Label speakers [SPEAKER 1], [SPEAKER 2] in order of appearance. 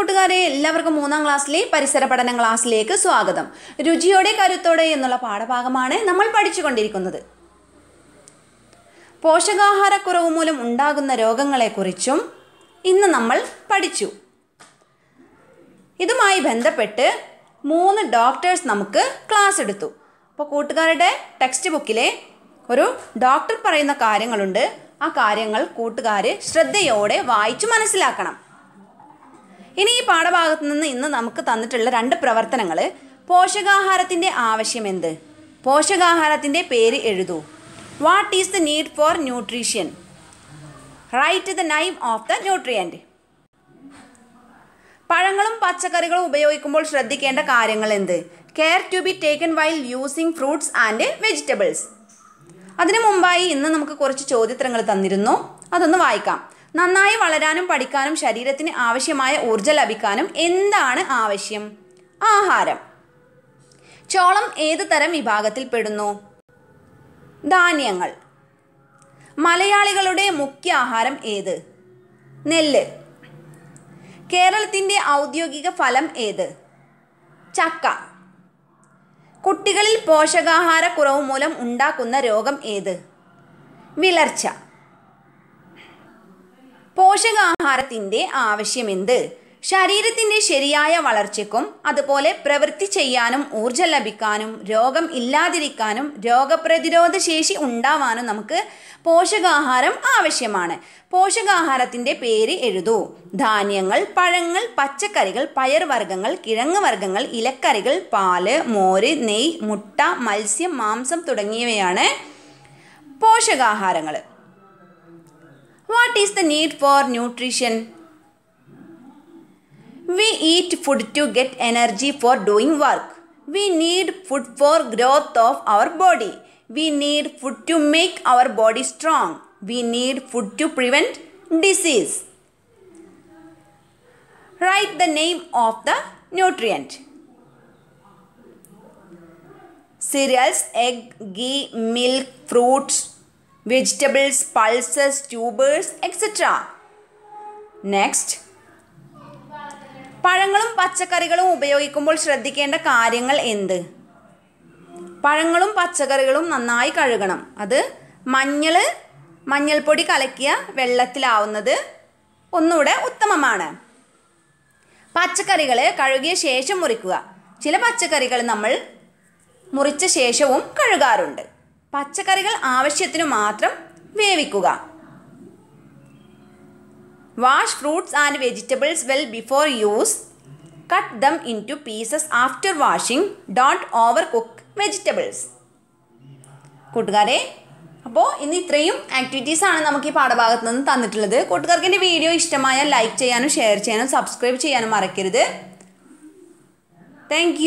[SPEAKER 1] കൂട്ടുകാരെ എല്ലാവർക്കും മൂന്നാം ക്ലാസ്സിലെ പരിസര പഠന ക്ലാസ്സിലേക്ക് സ്വാഗതം. രുചിയോടെ കരുത്തോടെ എന്നുള്ള പാഠഭാഗമാണ് നമ്മൾ പഠിച്ചുകൊണ്ടിരിക്കുന്നത്. പോഷകാഹാരക്കുറവ് മൂലം ഉണ്ടാകുന്ന രോഗങ്ങളെക്കുറിച്ചും ഇന്ന് നമ്മൾ പഠിച്ചു. ഇതുമായി ബന്ധപ്പെട്ട് മൂന്ന് ഡോക്ടേഴ്സ് നമുക്ക് ക്ലാസ് എടുത്തു. അപ്പോൾ കൂട്ടുകാരുടെ ടെക്സ്റ്റ് ബുക്കിലെ ഒരു ഡോക്ടർ പറയുന്ന കാര്യങ്ങളുണ്ട്. ആ കാര്യങ്ങൾ കൂട്ടുകാർ ശ്രദ്ധയോടെ വായിച്ചു മനസ്സിലാക്കണം. ഇനി ഈ പാഠഭാഗത്ത് നിന്ന് ഇന്ന് നമുക്ക് തന്നിട്ടുള്ള രണ്ട് പ്രവർത്തനങ്ങൾ പോഷകാഹാരത്തിന്റെ ആവശ്യം എന്ത്? പോഷകാഹാരത്തിന്റെ പേര് എഴുതൂ. What is the need for nutrition write the name of the nutrient പഴങ്ങളും പച്ചക്കറികളും ഉപയോഗിക്കുമ്പോൾ ശ്രദ്ധിക്കേണ്ട കാര്യങ്ങൾ എന്ത്? Care to be taken while using fruits and vegetables അതിനു മുമ്പായി ഇന്ന് നമുക്ക് കുറച്ച് ചോദ്യത്തരങ്ങൾ തന്നിരുന്നു. അതൊന്ന് വായിക്കാം. നന്നായി വളരാനും പഠിക്കാനും ശരീരത്തിന് ആവശ്യമായ ഊർജം ലഭിക്കാനും എന്താണ് ആവശ്യം? ആഹാരം. ചോളം ഏത് തരം വിഭാഗത്തിൽ പെടുന്നു? ധാന്യങ്ങൾ. മലയാളികളുടെ മുഖ്യ ആഹാരം ഏത്? നെല്ല്. കേരളത്തിന്റെ ഔദ്യോഗിക ഫലം ഏത്? ചക്ക. കുട്ടികളിൽ പോഷകാഹാരക്കുറവ് മൂലം ഉണ്ടാക്കുന്ന രോഗം ഏത്? വിളർച്ച. പോഷകാഹാരത്തിന്റെ ആവശ്യമെന്ത്? ശരീരത്തിന്റെ ശരിയായ വളർച്ചയ്ക്കും അതുപോലെ പ്രവൃത്തി ചെയ്യാനും ഊർജം ലഭിക്കാനും രോഗം ഇല്ലാതിരിക്കാനും രോഗപ്രതിരോധ ശേഷി ഉണ്ടാവാനും നമുക്ക് പോഷകാഹാരം ആവശ്യമാണ്. പോഷകാഹാരത്തിന്റെ പേര് എഴുതൂ. ധാന്യങ്ങൾ പഴങ്ങൾ പച്ചക്കറികൾ പയർവർഗങ്ങൾ കിഴങ്ങ് വർഗങ്ങൾ ഇലക്കറികൾ പാൽ മോര് നെയ് മുട്ട മത്സ്യം മാംസം തുടങ്ങിയവയാണ് പോഷകാഹാരങ്ങൾ. What is the need for nutrition? We eat food to get energy for doing work. We need food for growth of our body. We need food to make our body strong. We need food to prevent disease. Write the name of the nutrient. Cereals, egg, ghee, milk, fruits, vegetables, pulses, tubers, etc. Next പഴങ്ങളും പച്ചക്കറികളും ഉപയോഗിക്കുമ്പോൾ ശ്രദ്ധിക്കേണ്ട കാര്യങ്ങൾ എന്ത്? പഴങ്ങളും പച്ചക്കറികളും നന്നായി കഴുകണം. അത് മഞ്ഞൾ മഞ്ഞൾപ്പൊടി കലക്കിയ വെള്ളത്തിലാവുന്നത് ഒന്നുകൂടെ ഉത്തമമാണ്. പച്ചക്കറികൾ കഴുകിയ ശേഷം മുറിക്കുക. ചില പച്ചക്കറികൾ നമ്മൾ മുറിച്ച ശേഷവും കഴുകാറുണ്ട്. പച്ചക്കറികൾ ആവശ്യത്തിനു മാത്രം വേവിക്കുക. Wash fruits and vegetables well before use cut them into pieces after washing washing. Over cook vegetables കൂട്ടുകാരെ അപ്പോൾ ഇന്ന് ഇത്രയും ആക്ടിവിറ്റീസ് ആണ് നമുക്ക് ഈ പാഠഭാഗത്ത് നിന്ന് തന്നിട്ടുള്ളത്. കൂട്ടുകാർക്ക് എന്റെ വീഡിയോ ഇഷ്ടമായാൽ ലൈക്ക് ചെയ്യാനും ഷെയർ ചെയ്യാനും സബ്സ്ക്രൈബ് ചെയ്യാനും മറക്കരുത്. താങ്ക്